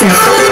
Music.